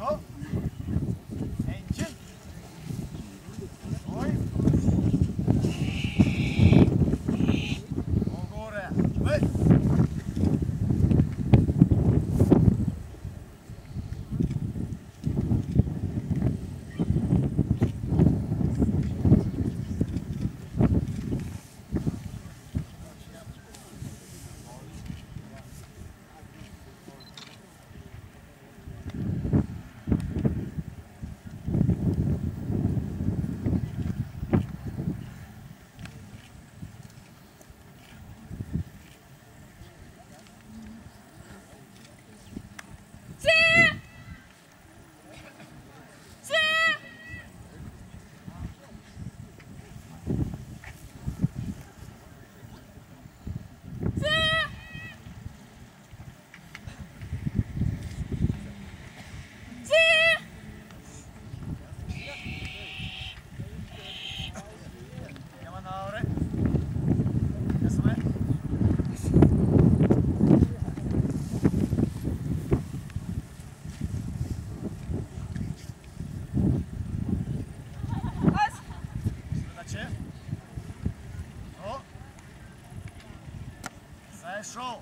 Huh? Зайшов.